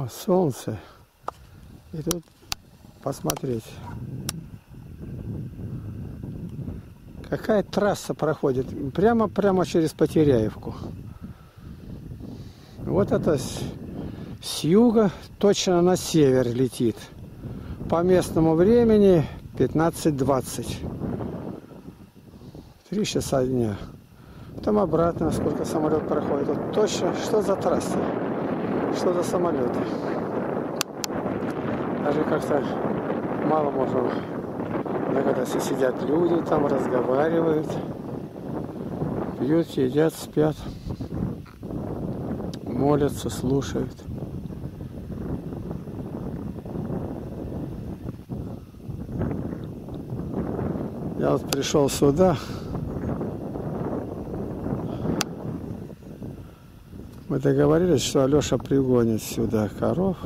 О, солнце. И тут посмотреть. Какая трасса проходит? Прямо-прямо через Потеряевку. Вот это с, с юга точно на север летит. По местному времени 15-20. Три часа дня. Потом обратно, сколько самолет проходит. Вот точно, что за трасса, что за самолеты. Даже как-то мало можно догадаться. Сидят люди, там разговаривают, пьют, едят, спят, молятся, слушают. Я вот пришел сюда, Мы договорились, что Алеша пригонит сюда коров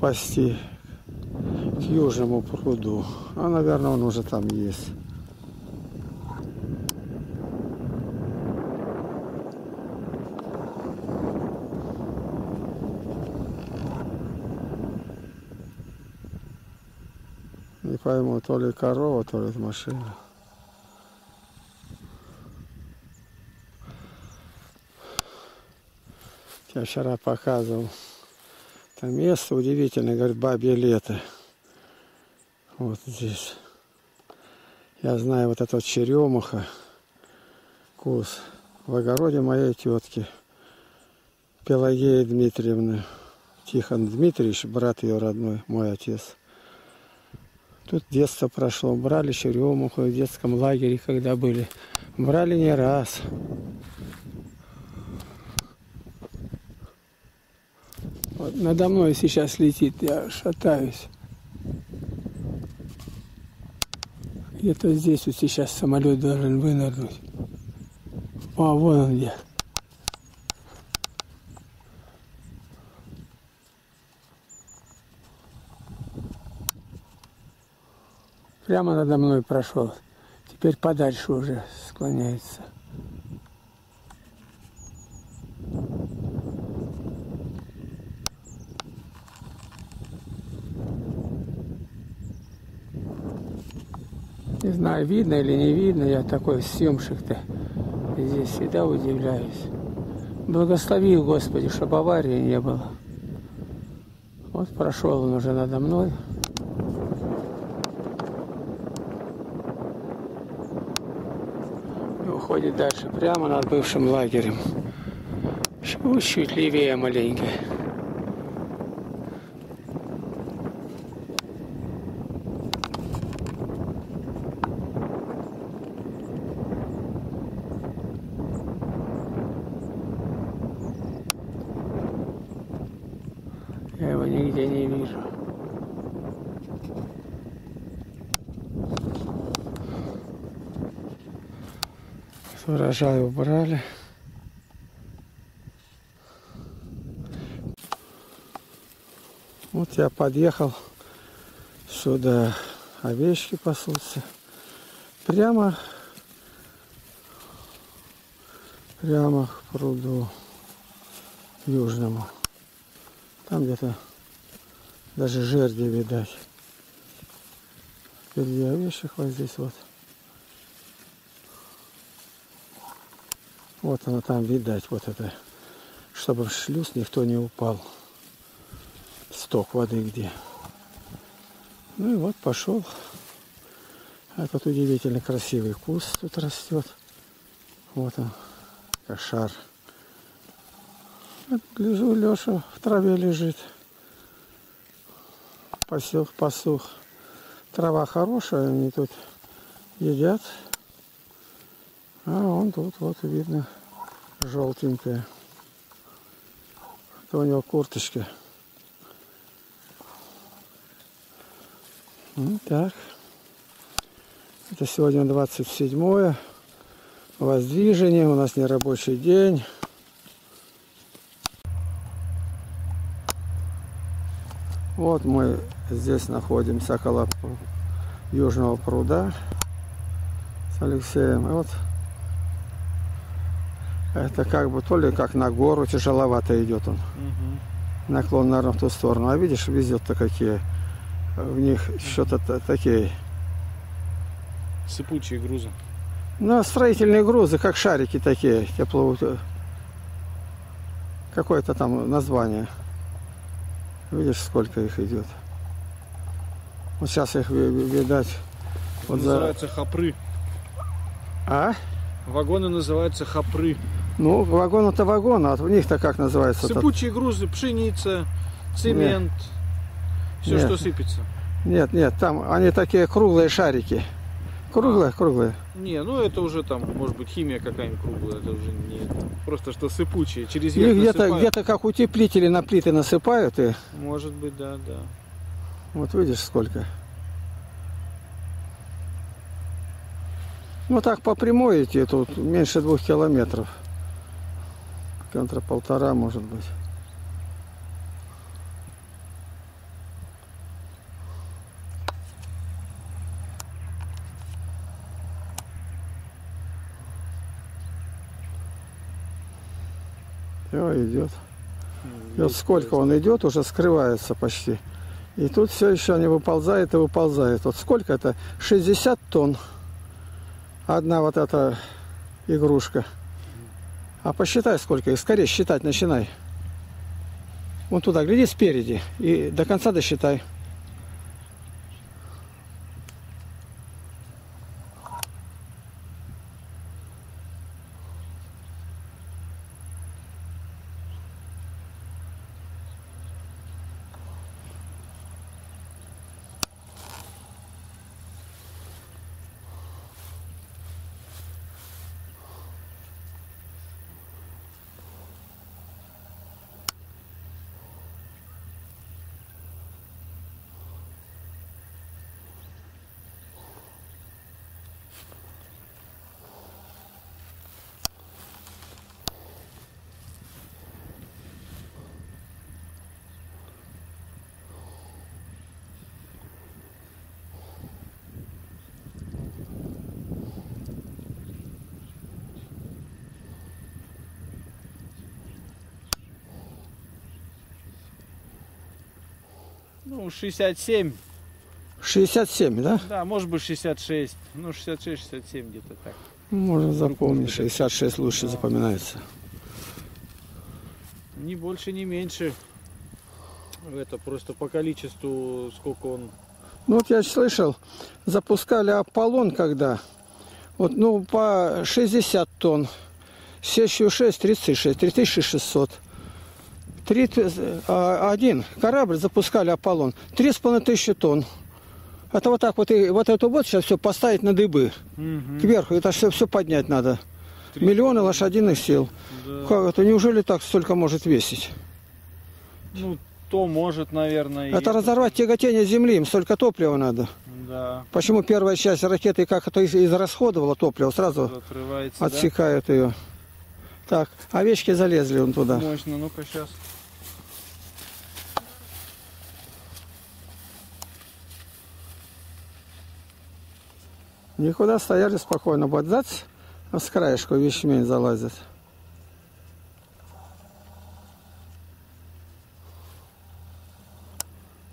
пасти к южному пруду. А, наверное, он уже там есть. Не пойму, то ли корова, то ли машина. Я вчера показывал. Там место удивительное, говорит, бабье лето. Вот здесь. Я знаю вот этот черемуха, кус, в огороде моей тетки Пелагея Дмитриевны. Тихон Дмитриевич, брат ее родной, мой отец. Тут детство прошло. Брали черемуху в детском лагере, когда были. Брали не раз. Вот надо мной сейчас летит, я шатаюсь. Где-то здесь вот сейчас самолет должен вынырнуть. А, вон он где. Прямо надо мной прошел. Теперь подальше уже склоняется. Не знаю, видно или не видно, я такой съемщик-то здесь всегда удивляюсь. Благослови, Господи, чтобы аварии не было. Вот прошел он уже надо мной. И уходит дальше, прямо над бывшим лагерем. Чуть левее маленько. Нигде не вижу. Урожай убрали. Вот я подъехал сюда, овечки пасутся. Прямо, прямо к пруду южному. Там где-то даже жерди видать. Овечек вот здесь вот. Вот она там видать, вот это, чтобы в шлюз никто не упал. Сток воды где. Ну и вот пошел. Этот удивительно красивый куст тут растет. Вот он, как шар. Гляжу, Леша в траве лежит. Посох, посух. Трава хорошая, они тут едят. А он тут вот видно желтенькая. Это у него курточка. Ну, так. Это сегодня 27 воздвижение. У нас не рабочий день. Вот мы здесь находимся около Южного пруда с Алексеем. И вот это как бы то ли как на гору тяжеловато идет он. Угу. Наклон, наверное, в ту сторону. А видишь, везет-то какие. В них что-то та- такие. Сыпучие грузы. Ну, строительные грузы, как шарики такие, тепло. Какое-то там название. Видишь, сколько их идет. Вот сейчас их ви- ви- видать. Вот за... называются хапры. А? Вагоны называются хапры. Ну, вагон это вагон, а в них-то как называется? -то? Сыпучие грузы, пшеница, цемент. Все, Нет. что сыпется. Нет, нет, там они такие круглые шарики. Круглые, круглые. Не, ну это уже там, может быть, химия какая-нибудь круглая, это уже не. Просто что сыпучие, через верх Их где-то насыпают. где как утеплители на плиты насыпают, и Может быть, да, да. Вот видишь сколько. Ну так по прямой идти, тут меньше двух километров. Километра полтора, может быть. Все, идет. И вот сколько он идет, уже скрывается почти. И тут все еще не выползает и выползает. Вот сколько это? 60 тонн. Одна вот эта игрушка. А посчитай сколько их. Скорее считать начинай. Вон туда, гляди спереди. И до конца досчитай. Ну, 67. 67, да? Да, может быть 66. Ну, 66-67 где-то так. Можно запомнить. 66 лучше запоминается. Ни больше, ни меньше. Это просто по количеству, сколько он... Ну вот я слышал, запускали Аполлон когда, вот ну по 60 тонн, сессию 6, 36, 3600. Три, а, один корабль запускали Аполлон, три с половиной тысячи тонн. Это вот так вот, и вот эту вот сейчас все поставить на дыбы, кверху, это все, все поднять надо. Три- Миллионы лошадиных сил. Да. Как это, неужели так столько может весить? Ну, то может, наверное. Это разорвать тяготение Земли, им столько топлива надо. Да. Почему первая часть ракеты как это из- израсходовала топливо, сразу Отрывается, отсекают ее. Так, овечки залезли да? туда. Мощно, ну-ка сейчас. Никуда стояли спокойно. Вот зац, а с краешку вещмень залазит.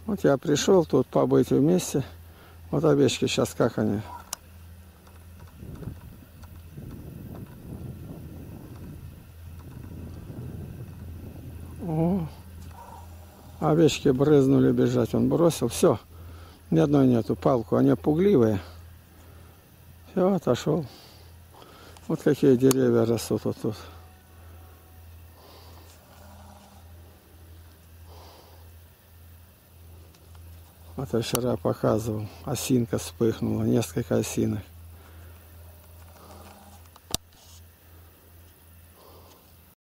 Вот я пришел тут побыть вместе. Вот овечки сейчас как они. О, овечки брызнули бежать. Он бросил. Все. Ни одной нету. Палку. Они пугливые. Все, отошел. Вот какие деревья растут вот тут. Вот я вчера показывал. Осинка вспыхнула, несколько осинок.